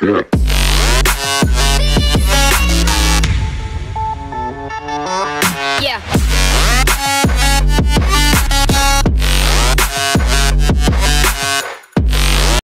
Yeah.